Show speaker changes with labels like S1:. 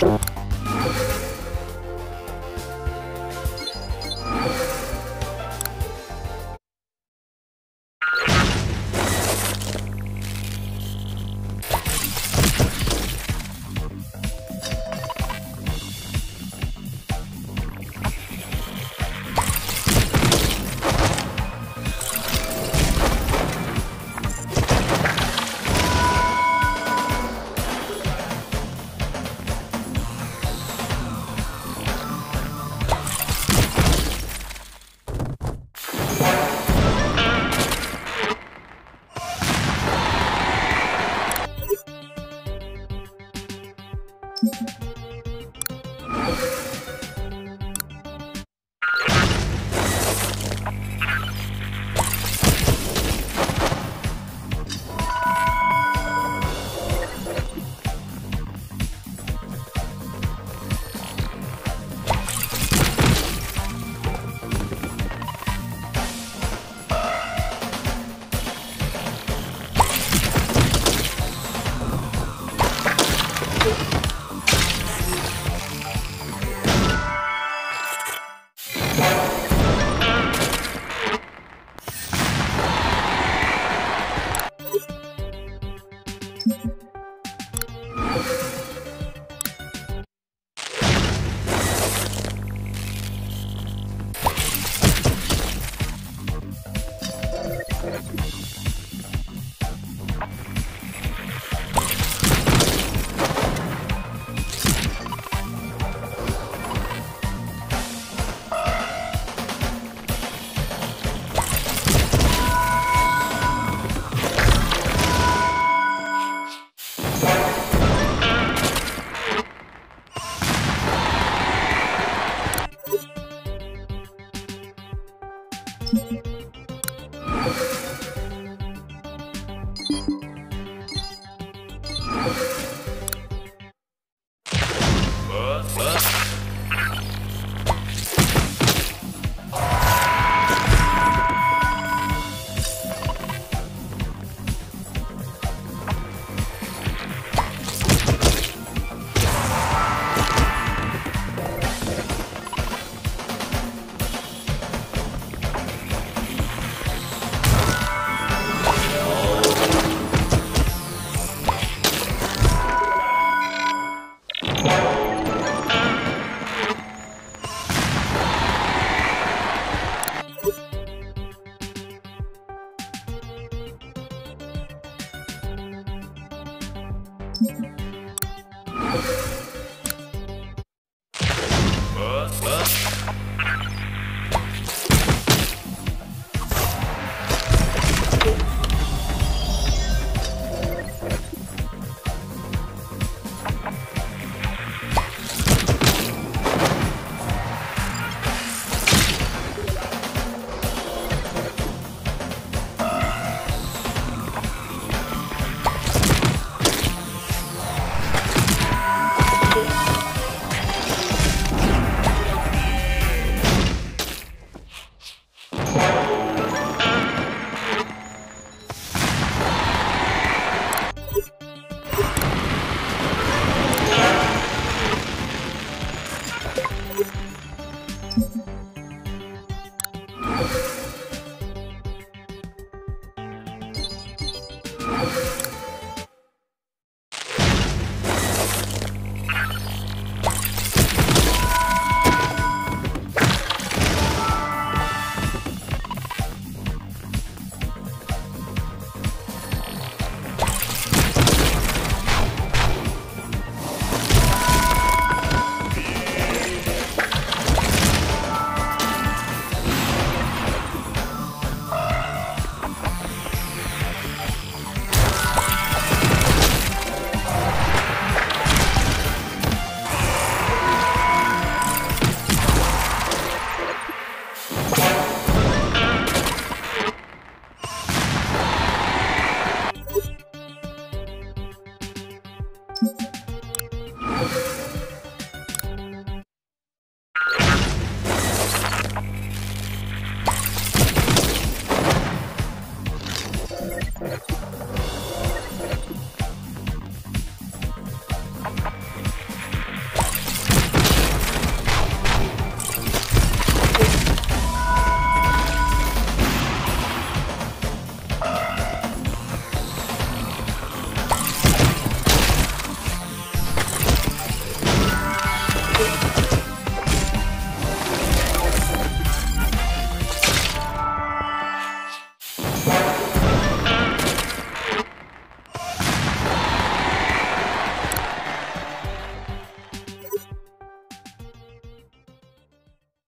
S1: Thank Thank you.
S2: まし